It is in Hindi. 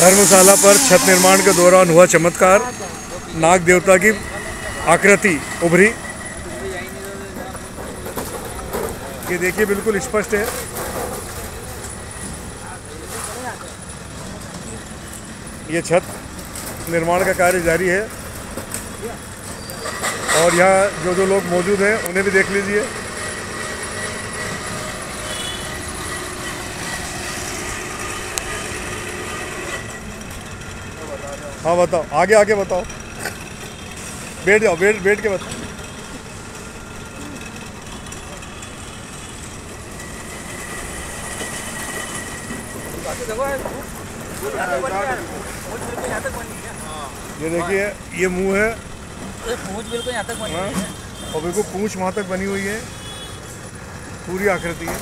धर्मशाला पर छत निर्माण के दौरान हुआ चमत्कार। नाग देवता की आकृति उभरी। ये देखिए, बिल्कुल स्पष्ट है। ये छत निर्माण का कार्य जारी है। और यहाँ जो जो लोग मौजूद हैं, उन्हें भी देख लीजिए। हाँ बताओ। आगे आगे बताओ। बैठ जाओ, बैठ बैठ के बताओ। ये देखिए, ये मुँह है। पूछ बिल्कुल यहाँ तक बनी। और बिल्कुल पूंछ वहाँ तक बनी हुई है। पूरी आकृति है।